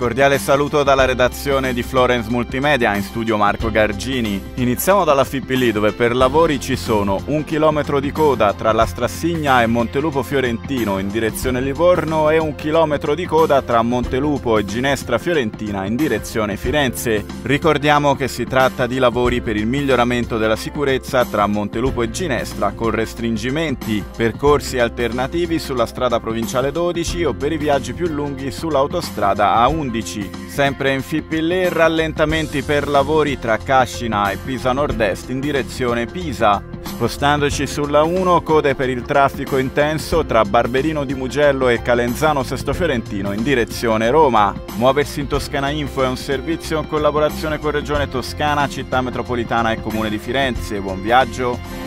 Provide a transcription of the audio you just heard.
Cordiale saluto dalla redazione di Florence Multimedia, in studio Marco Gargini. Iniziamo dalla Fippili dove per lavori ci sono un chilometro di coda tra la Strassigna e Montelupo Fiorentino in direzione Livorno e un chilometro di coda tra Montelupo e Ginestra Fiorentina in direzione Firenze. Ricordiamo che si tratta di lavori per il miglioramento della sicurezza tra Montelupo e Ginestra con restringimenti, percorsi alternativi sulla strada provinciale 12 o per i viaggi più lunghi sull'autostrada A11. 11. Sempre in Fippillè rallentamenti per lavori tra Cascina e Pisa Nord-Est in direzione Pisa. Spostandoci sulla 1, code per il traffico intenso tra Barberino di Mugello e Calenzano Sesto Fiorentino in direzione Roma. Muoversi in Toscana Info è un servizio in collaborazione con Regione Toscana, Città Metropolitana e Comune di Firenze. Buon viaggio!